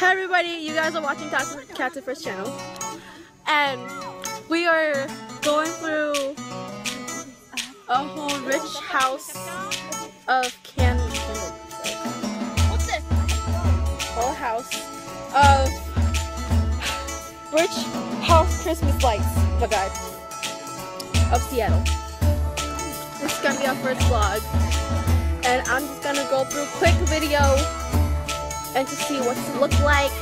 Hi everybody, you guys are watching Captain First channel. And we are going through a whole rich house of candy. What's this? Whole house of rich house Christmas lights. My god. Of Seattle. This is gonna be our first vlog. And I'm just gonna go through quick video and to see what it look like.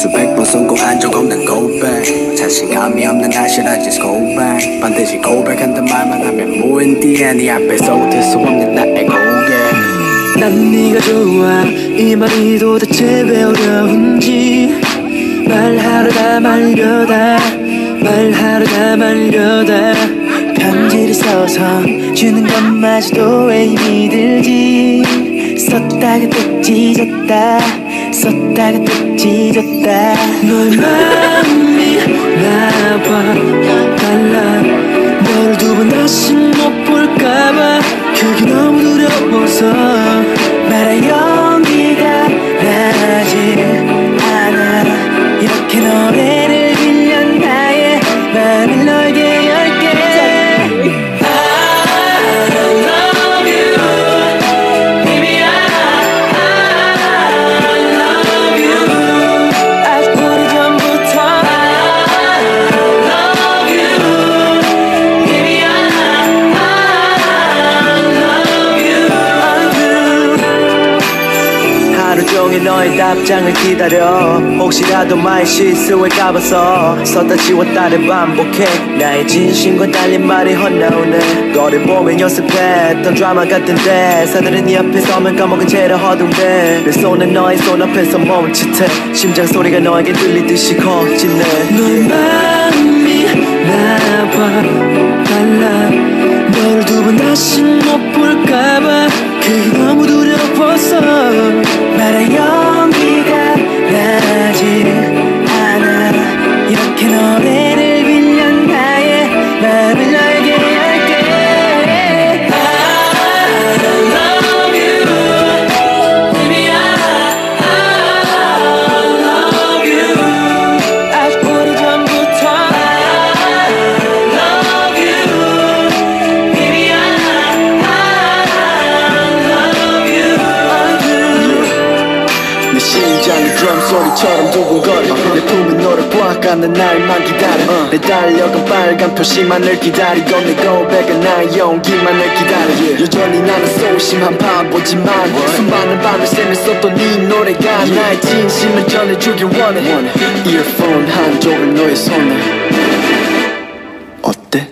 수백 번 성공한 적 없는 고백 자신감이 없는 날씨라지 고백 반드시 고백한단 말만 하면 무인 난 네가 좋아. 이 말이 도대체 왜 어려운지. 말하려다 말려다. 말하려다 말려다. 편지를 써서 주는 것마저도 왜 힘이 들지? 썼다가 또 찢었다. 썼다가 또 찢었다. 너의 마음이 나와 달라. 너를 두번 다시 못 볼까봐. 그게 너무 두려워서 말할 용 하루 종일 너의 답장을 기다려. 혹시라도 많이 실수할까봐서 썼다 지웠다를 반복해. 나의 진심과 달린 말이 헛나오네. 거를 보면 연습했던 드라마 같은데 사들은 네 앞에 서면 까먹은 채로 허둥대. 내 손은 너의 손 앞에서 멈칫해. 심장 소리가 너에게 들리듯이 거짓네. 너의 마음이 나와 달라. 너를 두 번 다시 못 볼까봐 그게 너무 두려워서 말할 드럼 소리처럼 두근거려 내 품에 너를 보아가는 날만 기다려. 내 달력은 빨간 표시만을 기다리고 내 고백은 나의 용기만을 기다려. 여전히 나는 소심한 바보지만 수많은 밤을 새면서 또네 노래가 나의 진심을 전해주길 원해. 이어폰 한 쪽을 너의 손에 어때?